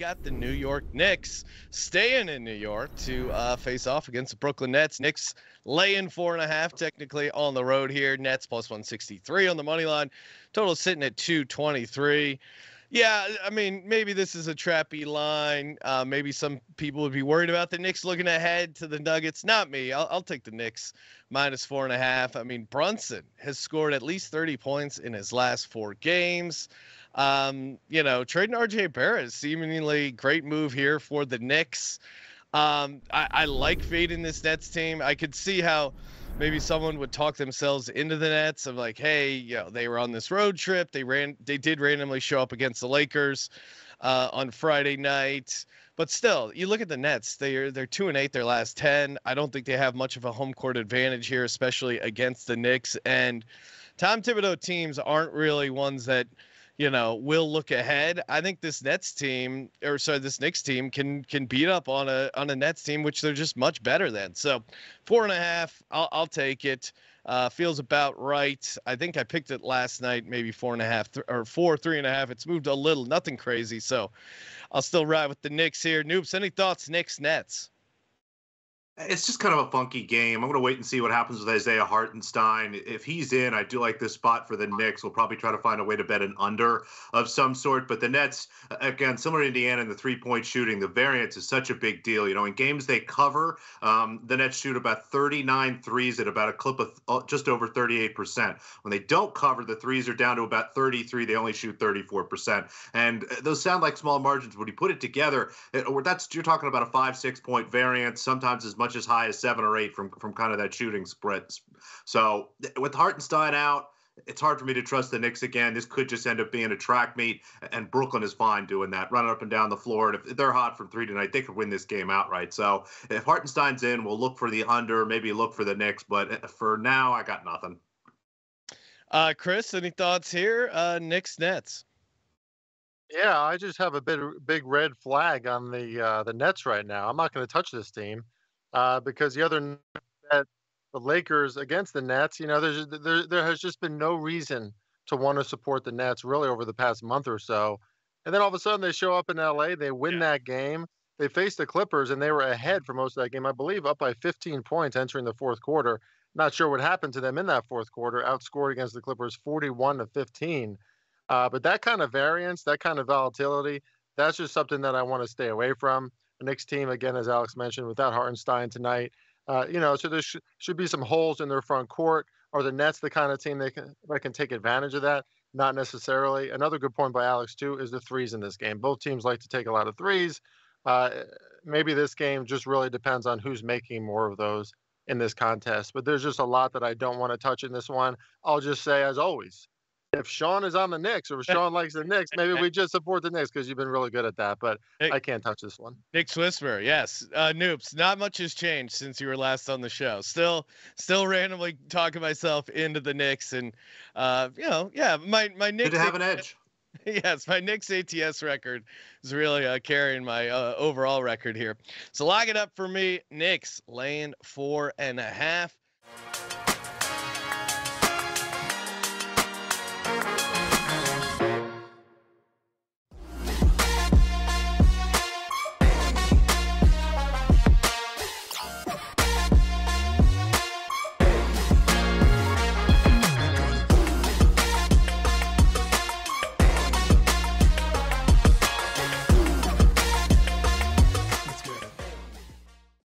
got the New York Knicks staying in New York to uh, face off against the Brooklyn Nets. Knicks laying four and a half technically on the road here. Nets plus 163 on the money line. Total sitting at 223. Yeah, I mean, maybe this is a trappy line. Uh, maybe some people would be worried about the Knicks looking ahead to the Nuggets. Not me. I'll, I'll take the Knicks minus four and a half. I mean, Brunson has scored at least 30 points in his last four games. Um, you know, trading RJ Barrett is seemingly great move here for the Knicks. Um, I, I like fading this Nets team. I could see how maybe someone would talk themselves into the Nets of like, hey, you know, they were on this road trip. They ran, they did randomly show up against the Lakers uh, on Friday night. But still, you look at the Nets. They're they're two and eight their last ten. I don't think they have much of a home court advantage here, especially against the Knicks. And Tom Thibodeau teams aren't really ones that you know, will look ahead. I think this Nets team, or sorry, this Knicks team can can beat up on a on a Nets team, which they're just much better than. So, four and a half, I'll, I'll take it. Uh, feels about right. I think I picked it last night, maybe four and a half th- or four, three and a half. It's moved a little, nothing crazy. So, I'll still ride with the Knicks here. Noops, any thoughts? Knicks, Nets it's just kind of a funky game. I'm going to wait and see what happens with Isaiah Hartenstein. If he's in, I do like this spot for the Knicks. We'll probably try to find a way to bet an under of some sort. But the Nets, again, similar to Indiana in the three point shooting, the variance is such a big deal. You know, in games they cover, um, the Nets shoot about 39 threes at about a clip of uh, just over 38%. When they don't cover, the threes are down to about 33. They only shoot 34%. And those sound like small margins. When you put it together, it, that's you're talking about a five, six point variance, sometimes as much much as high as seven or eight from from kind of that shooting spread. So with Hartenstein out, it's hard for me to trust the Knicks again. This could just end up being a track meet, and Brooklyn is fine doing that, running up and down the floor. And if they're hot from three tonight, they could win this game outright. So if Hartenstein's in, we'll look for the under, maybe look for the Knicks. But uh, for now, I got nothing. Uh, Chris, any thoughts here? Uh, Knicks Nets. Yeah, I just have a big big red flag on the uh, the Nets right now. I'm not going to touch this team uh, because the other bet, the Lakers against the Nets, you know, there's there there has just been no reason to want to support the Nets really over the past month or so. And then all of a sudden they show up in LA, they win yeah. that game. They faced the Clippers and they were ahead for most of that game, I believe, up by 15 points entering the fourth quarter. Not sure what happened to them in that fourth quarter. Outscored against the Clippers 41 to 15. Uh, but that kind of variance, that kind of volatility, that's just something that I want to stay away from. The Knicks team, again, as Alex mentioned, without Hartenstein tonight. Uh, you know, so there sh- should be some holes in their front court. Are the Nets the kind of team that can, that can take advantage of that? Not necessarily. Another good point by Alex, too, is the threes in this game. Both teams like to take a lot of threes. Uh, maybe this game just really depends on who's making more of those in this contest. But there's just a lot that I don't want to touch in this one. I'll just say, as always, if Sean is on the Knicks or if Sean likes the Knicks, maybe we just support the Knicks because you've been really good at that. But Nick, I can't touch this one. Nick Swismer, yes. Uh, Noops, not much has changed since you were last on the show. Still, still randomly talking myself into the Knicks, and uh, you know, yeah, my my Knicks. To have an edge. yes, my Knicks ATS record is really uh, carrying my uh, overall record here. So lock it up for me, Knicks laying four and a half.